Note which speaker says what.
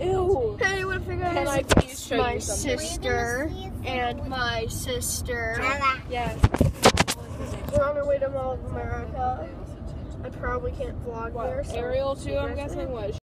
Speaker 1: Ew.
Speaker 2: Hey, what if I
Speaker 1: Can I please
Speaker 2: my sister and my sister?
Speaker 1: Yes.
Speaker 2: We're on our way to Mall of America. I probably can't vlog there. So
Speaker 1: Ariel too, I'm guessing. What?